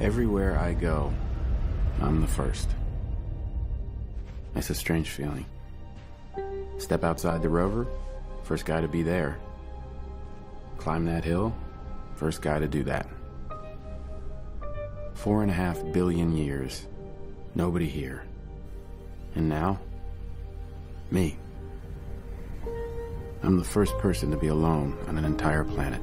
Everywhere I go, I'm the first. It's a strange feeling. Step outside the rover, first guy to be there. Climb that hill, first guy to do that. Four and a half billion years, nobody here. And now, me. I'm the first person to be alone on an entire planet.